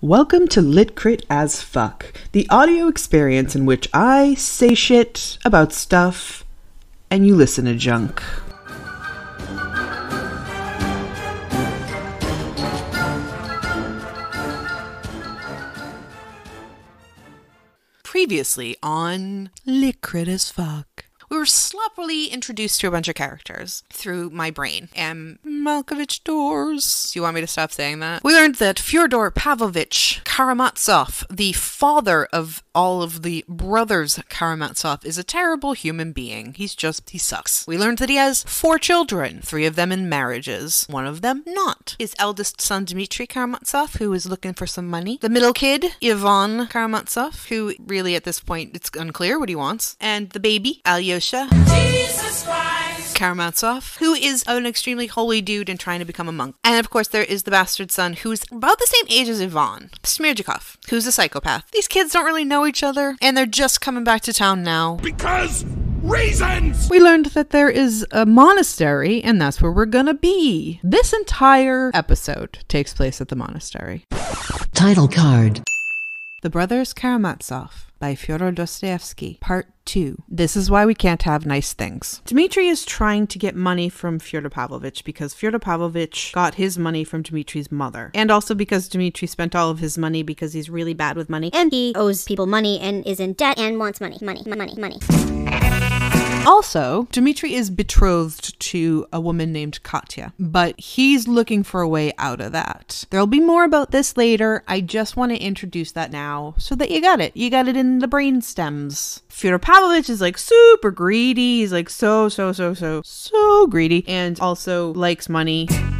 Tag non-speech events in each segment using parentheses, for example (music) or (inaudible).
Welcome to Lit Crit as Fuck, the audio experience in which I say shit about stuff and you listen to junk. Previously on Lit Crit as Fuck. We were sloppily introduced to a bunch of characters through my brain. And Malkovich doors. Do you want me to stop saying that? We learned that Fyodor Pavlovich Karamazov, the father of all of the brothers Karamazov, is a terrible human being. He's just, he sucks. We learned that he has four children, three of them in marriages, one of them not. His eldest son, Dmitry Karamazov, who is looking for some money. The middle kid, Ivan Karamazov, who really at this point it's unclear what he wants. And the baby, Alyosha Karamazov, who is an extremely holy dude and trying to become a monk. And of course, there is the bastard son who's about the same age as Ivan, Smerdyakov, who's a psychopath. These kids don't really know each other, and they're just coming back to town now. Because reasons! We learned that there is a monastery, and that's where we're gonna be. This entire episode takes place at the monastery. Title card. The Brothers Karamazov by Fyodor Dostoevsky, Part 2. This is why we can't have nice things. Dmitri is trying to get money from Fyodor Pavlovich because Fyodor Pavlovich got his money from Dmitri's mother. And also because Dmitri spent all of his money because he's really bad with money. and he owes people money and is in debt and wants money, money, money, money. Also, Dmitri is betrothed to a woman named Katya, but he's looking for a way out of that. There'll be more about this later. I just want to introduce that now so that you got it. You got it in the brain stems. Fyodor Pavlovich is like super greedy. He's like so, so, so, so, so greedy and also likes money (laughs)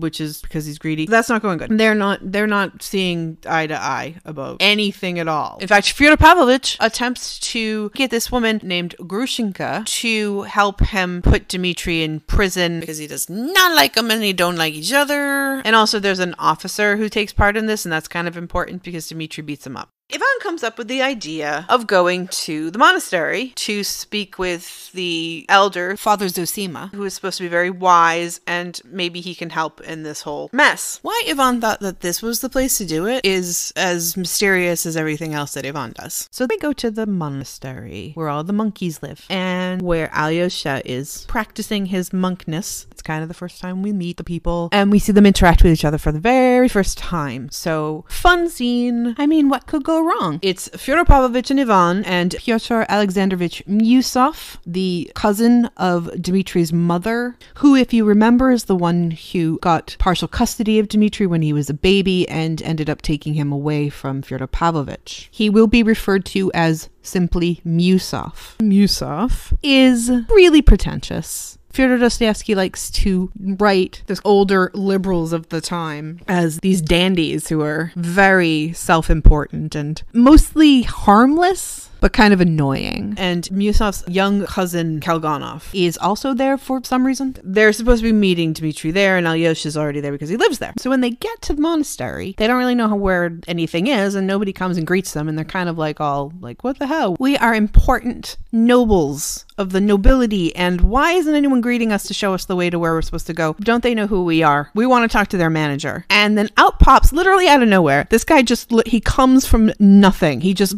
which is because he's greedy. That's not going good. They're not they're not seeing eye to eye about anything at all. In fact, Fyodor Pavlovich attempts to get this woman named Grushenka to help him put Dmitri in prison because he does not like him and they don't like each other. And also there's an officer who takes part in this and that's kind of important because Dmitri beats him up. Ivan comes up with the idea of going to the monastery to speak with the elder, Father Zosima, who is supposed to be very wise and maybe he can help in this whole mess. Why Ivan thought that this was the place to do it is as mysterious as everything else that Ivan does. So they go to the monastery where all the monkeys live and where Alyosha is practicing his monkness. Kind of the first time we meet the people and we see them interact with each other for the very first time. So fun scene. I mean, what could go wrong? It's Fyodor Pavlovich and Ivan and Pyotr Alexandrovich Musov, the cousin of Dmitri's mother, who, if you remember, is the one who got partial custody of Dmitri when he was a baby and ended up taking him away from Fyodor Pavlovich. He will be referred to as simply Musov. Musov is really pretentious. Fyodor Dostoevsky likes to write the older liberals of the time as these dandies who are very self important and mostly harmless. But kind of annoying. And Musov's young cousin Kalganov is also there for some reason. They're supposed to be meeting Dmitri there, and Alyosha's already there because he lives there. So when they get to the monastery, they don't really know how, where anything is, and nobody comes and greets them, and they're kind of like all like, "What the hell? We are important nobles of the nobility, and why isn't anyone greeting us to show us the way to where we're supposed to go? Don't they know who we are? We want to talk to their manager." And then out pops, literally out of nowhere, this guy just he comes from nothing. He just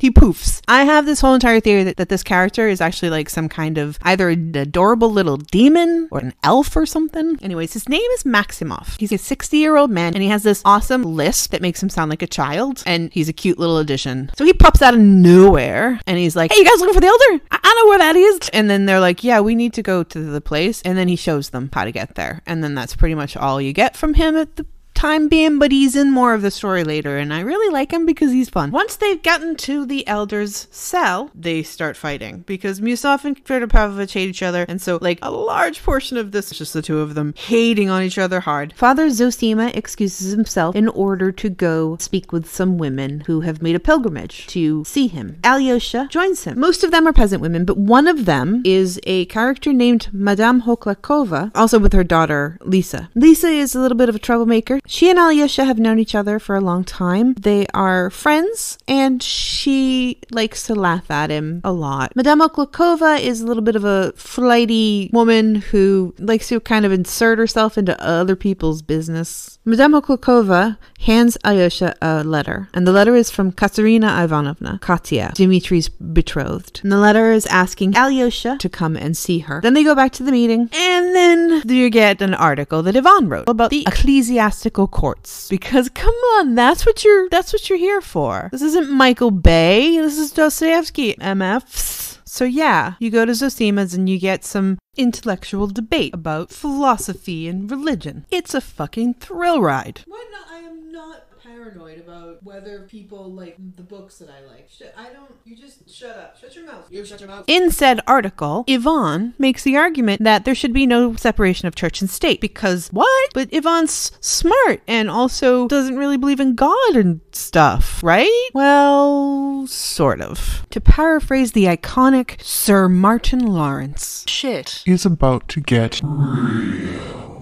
he poofs. I have this whole entire theory that, that this character is actually like some kind of either an adorable little demon or an elf or something. Anyways, his name is Maximov. He's a 60 year old man and he has this awesome lisp that makes him sound like a child. And he's a cute little addition. So he pops out of nowhere and he's like, Hey, you guys looking for the elder? I, I know where that is. And then they're like, Yeah, we need to go to the place. And then he shows them how to get there. And then that's pretty much all you get from him at the time being, but he's in more of the story later, and I really like him because he's fun. Once they've gotten to the elder's cell, they start fighting because Musov and Fyodor Pavlovich hate each other, and so like a large portion of this is just the two of them hating on each other hard. Father Zosima excuses himself in order to go speak with some women who have made a pilgrimage to see him. Alyosha joins him. Most of them are peasant women, but one of them is a character named Madame Hoklakova, also with her daughter Lisa. Lisa is a little bit of a troublemaker. She and Alyosha have known each other for a long time. They are friends, and she likes to laugh at him a lot. Madame Oklakova is a little bit of a flighty woman who likes to kind of insert herself into other people's business. Madame Oklakova hands Alyosha a letter. And the letter is from Katerina Ivanovna, Katya, Dimitri's betrothed. And the letter is asking Alyosha to come and see her. Then they go back to the meeting, and then you get an article that Ivan wrote about the ecclesiastical courts. Because come on, that's what you're that's what you're here for. This isn't Michael Bay. This is Dostoevsky. MFs. So yeah, you go to Zosima's and you get some intellectual debate about philosophy and religion. It's a fucking thrill ride. What? No, I am not paranoid about whether people like the books that I like. Shit, I don't. You just shut up. Shut your mouth. You shut your mouth. In said article, Ivan makes the argument that there should be no separation of church and state because what? But Ivan's smart and also doesn't really believe in God and stuff, right? Well, sort of. To paraphrase the iconic Sir Martin Lawrence. Shit. Is about to get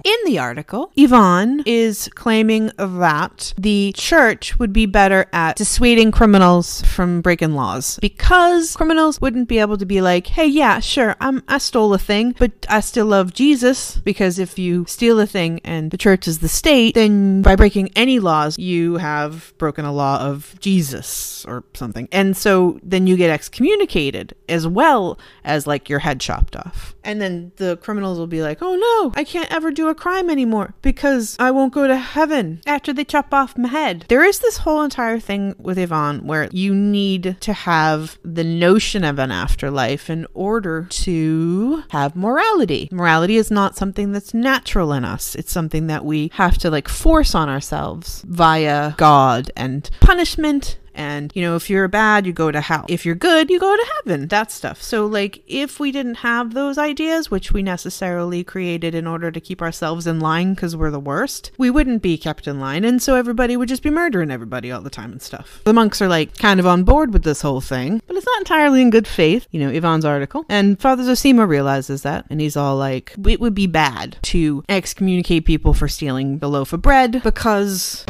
In the article, Ivan is claiming that the church would be better at dissuading criminals from breaking laws because criminals wouldn't be able to be like, "Hey, yeah, sure, I'm I stole a thing, but I still love Jesus." Because if you steal a thing and the church is the state, then by breaking any laws, you have broken a law of Jesus or something, and so then you get excommunicated as well as like your head chopped off, and then the criminals will be like, "Oh no, I can't ever do a crime anymore because I won't go to heaven after they chop off my head. There is this whole entire thing with Ivan where you need to have the notion of an afterlife in order to have morality. Morality is not something that's natural in us, it's something that we have to like force on ourselves via God and punishment and, you know, if you're bad, you go to hell. If you're good, you go to heaven. That stuff. So, like, if we didn't have those ideas, which we necessarily created in order to keep ourselves in line because we're the worst, we wouldn't be kept in line. And so everybody would just be murdering everybody all the time and stuff. The monks are, like, kind of on board with this whole thing, but it's not entirely in good faith, you know, Ivan's article. And Father Zosima realizes that. And he's all like, it would be bad to excommunicate people for stealing the loaf of bread because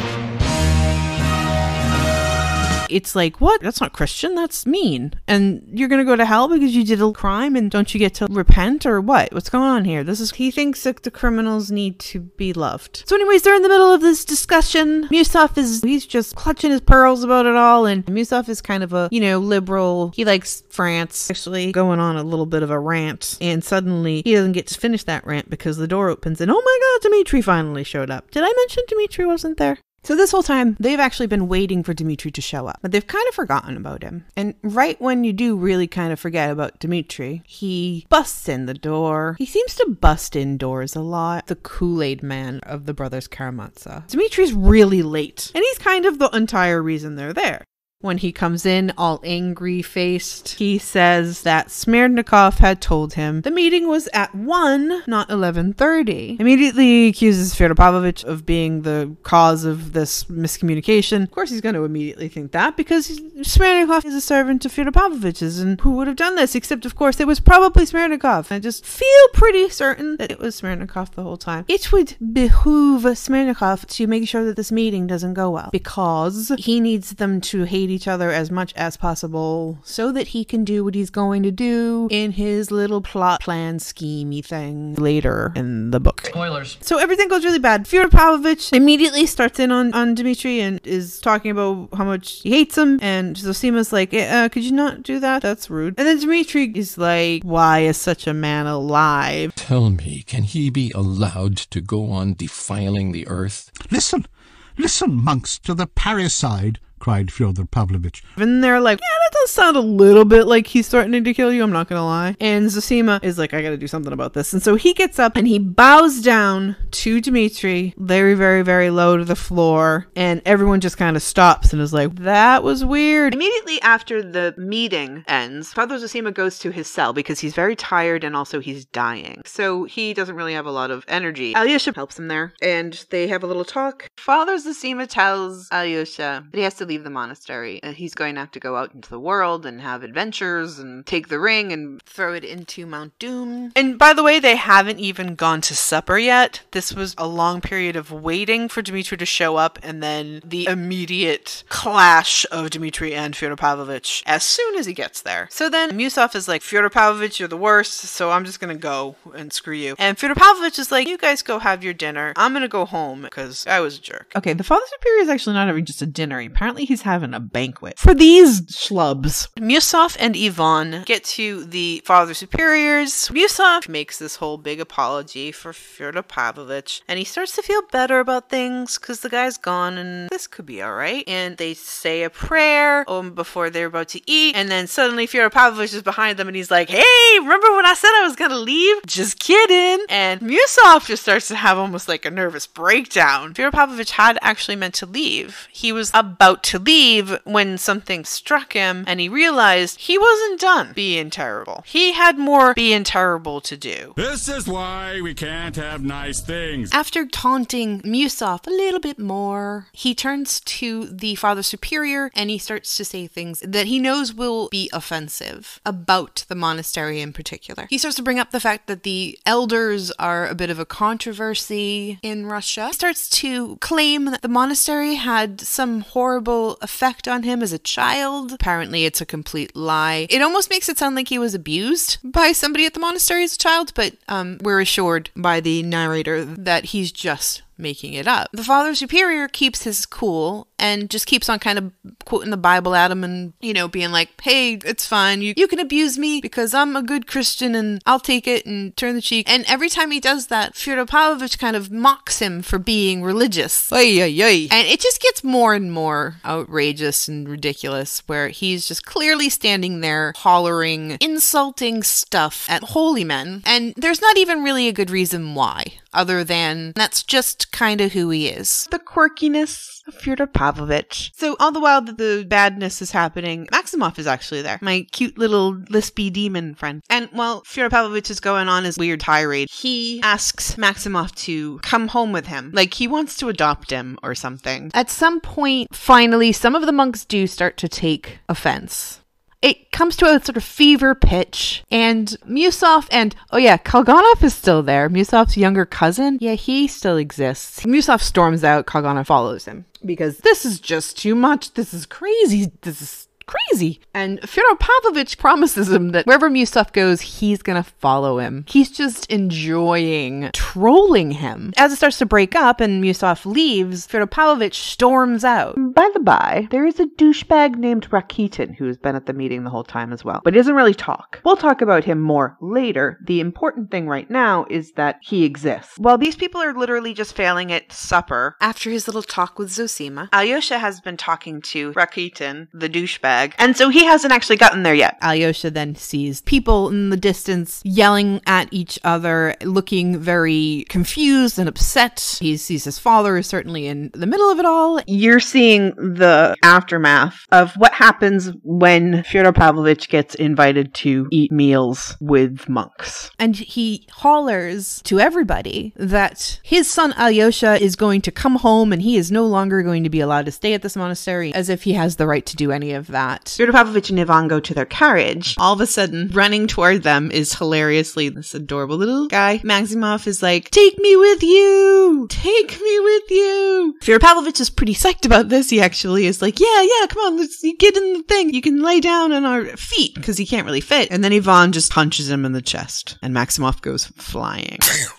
it's like, what? That's not Christian. That's mean. And you're going to go to hell because you did a crime and don't you get to repent or what? What's going on here? This is, he thinks that the criminals need to be loved. So, anyways, they're in the middle of this discussion. Musov is, he's just clutching his pearls about it all. And Musov is kind of a, you know, liberal. He likes France, actually going on a little bit of a rant. And suddenly he doesn't get to finish that rant because the door opens and, oh my God, Dimitri finally showed up. Did I mention Dimitri wasn't there? So this whole time, they've actually been waiting for Dimitri to show up, but they've kind of forgotten about him. And right when you do really kind of forget about Dimitri, he busts in the door. He seems to bust in doors a lot. The Kool-Aid man of the brothers Karamazov. Dimitri's really late, and he's kind of the entire reason they're there. When he comes in all angry faced, he says that Smerdyakov had told him the meeting was at 1, not 11:30. Immediately accuses Fyodor Pavlovich of being the cause of this miscommunication. Of course he's going to immediately think that because Smerdyakov is a servant of Fyodor Pavlovich's and who would have done this except of course it was probably Smerdyakov. I just feel pretty certain that it was Smerdyakov the whole time. It would behoove Smerdyakov to make sure that this meeting doesn't go well because he needs them to hate each other as much as possible so that he can do what he's going to do in his little plot plan schemey thing later in the book. Spoilers. So everything goes really bad. Fyodor Pavlovich immediately starts in on, on Dmitri and is talking about how much he hates him. And Zosima's like, "Eh, uh, could you not do that? That's rude. And then Dmitri is like, why is such a man alive? Tell me, can he be allowed to go on defiling the earth? Listen, listen, monks, to the parricide, cried Fyodor Pavlovitch. And they're like, yeah, that does sound a little bit like he's threatening to kill you, I'm not gonna lie. And Zosima is like, I gotta do something about this. And so he gets up and he bows down to Dmitri, very, very, very low to the floor. And everyone just kind of stops and is like, that was weird. Immediately after the meeting ends, Father Zosima goes to his cell because he's very tired and also he's dying. So he doesn't really have a lot of energy. Alyosha helps him there and they have a little talk. Father Zosima tells Alyosha that he has to leave the monastery. And he's going to have to go out into the world and have adventures and take the ring and throw it into Mount Doom. And by the way, they haven't even gone to supper yet. This was a long period of waiting for Dmitri to show up and then the immediate clash of Dmitri and Fyodor Pavlovich as soon as he gets there. So then Musov is like, Fyodor Pavlovich, you're the worst, so I'm just gonna go and screw you. And Fyodor Pavlovich is like, you guys go have your dinner. I'm gonna go home because I was a jerk. Okay, the Father Superior is actually not having just a dinner. Apparently, he's having a banquet for these schlubs. Musov and Ivan get to the Father Superiors. Musov makes this whole big apology for Fyodor Pavlovich, and he starts to feel better about things because the guy's gone and this could be alright. And they say a prayer um, before they're about to eat, and then suddenly Fyodor Pavlovich is behind them and he's like, Hey, remember when I said I was gonna leave? Just kidding. And Musov just starts to have almost like a nervous breakdown. Fyodor Pavlovich had actually meant to leave. He was about to leave when something struck him and he realized he wasn't done being terrible. He had more being terrible to do. This is why we can't have nice things. After taunting Musov a little bit more, he turns to the Father Superior and he starts to say things that he knows will be offensive about the monastery in particular. He starts to bring up the fact that the elders are a bit of a controversy in Russia. He starts to claim that the monastery had some horrible effect on him as a child. Apparently, it's a complete lie. It almost makes it sound like he was abused by somebody at the monastery as a child, but um, we're assured by the narrator that he's just making it up. The Father Superior keeps his cool and just keeps on kind of quoting the Bible at him and, you know, being like, hey, it's fine. You, you can abuse me because I'm a good Christian and I'll take it and turn the cheek. And every time he does that, Fyodor Pavlovich kind of mocks him for being religious. Ay, ay, ay. And it just gets more and more outrageous and ridiculous where he's just clearly standing there hollering, insulting stuff at holy men. And there's not even really a good reason why other than that's just kind of who he is. The quirkiness Fyodor Pavlovich. So all the while that the badness is happening, Maximov is actually there. My cute little lispy demon friend. And while Fyodor Pavlovich is going on his weird tirade, he asks Maximov to come home with him. Like he wants to adopt him or something. At some point, finally, some of the monks do start to take offense. It comes to a sort of fever pitch, and Musov and oh yeah, Kalganov is still there. Musov's younger cousin, yeah, he still exists. Musov storms out. Kalganov follows him because this is just too much. This is crazy. This is crazy. And Fyodor Pavlovich promises him that wherever Musov goes, he's gonna follow him. He's just enjoying trolling him. As it starts to break up and Musov leaves, Fyodor Pavlovich storms out. By the by, there is a douchebag named Rakitin who's been at the meeting the whole time as well, but he doesn't really talk. We'll talk about him more later. The important thing right now is that he exists. While these people are literally just failing at supper, After his little talk with Zosima, Alyosha has been talking to Rakitin, the douchebag, and so he hasn't actually gotten there yet. Alyosha then sees people in the distance yelling at each other, looking very confused and upset. He sees his father is certainly in the middle of it all. You're seeing the aftermath of what happens when Fyodor Pavlovich gets invited to eat meals with monks. And he hollers to everybody that his son Alyosha is going to come home and he is no longer going to be allowed to stay at this monastery as if he has the right to do any of that. Fyodor Pavlovich and Ivan go to their carriage. All of a sudden, running toward them is hilariously this adorable little guy. Maximov is like, Take me with you! Take me with you! Fyodor Pavlovich is pretty psyched about this. He actually is like, Yeah, yeah, come on, let's get in the thing. You can lay down on our feet because he can't really fit. And then Ivan just punches him in the chest, and Maximov goes flying.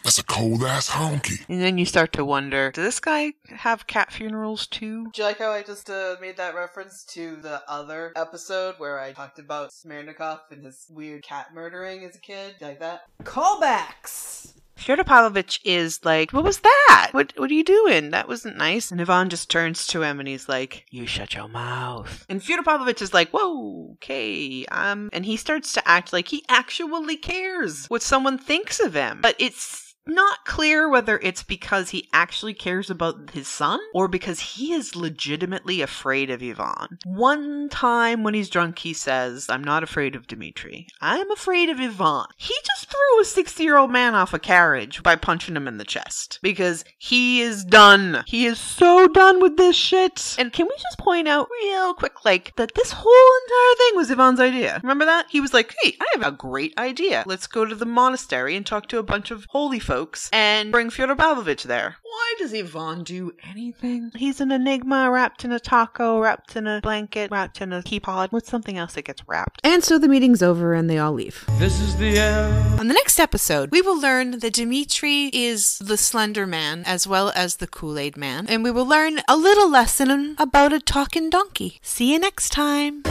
Damn, that's a cold ass honky. And then you start to wonder, does this guy have cat funerals too? Do you like how I just uh, made that reference to the other episode where I talked about Smerdyakov and his weird cat murdering as a kid? Do you like that? Callbacks! Fyodor Pavlovich is like, What was that? What what are you doing? That wasn't nice. And Ivan just turns to him and he's like, You shut your mouth. And Fyodor Pavlovich is like, Whoa, okay. Um and he starts to act like he actually cares what someone thinks of him. But it's not clear whether it's because he actually cares about his son or because he is legitimately afraid of Ivan. One time when he's drunk, he says, I'm not afraid of Dimitri. I'm afraid of Ivan. He just threw a 60 year old man off a carriage by punching him in the chest because he is done. He is so done with this shit. And can we just point out real quick, like, that this whole entire thing was Yvonne's idea? Remember that? He was like, hey, I have a great idea. Let's go to the monastery and talk to a bunch of holy folks and bring Fyodor Pavlovich there. Why does Ivan do anything? He's an enigma wrapped in a taco, wrapped in a blanket, wrapped in a teapot. What's something else that gets wrapped? And so the meeting's over and they all leave. This is the end. On the next episode, we will learn that Dimitri is the Slender Man as well as the Kool Aid Man, and we will learn a little lesson about a talking donkey. See you next time.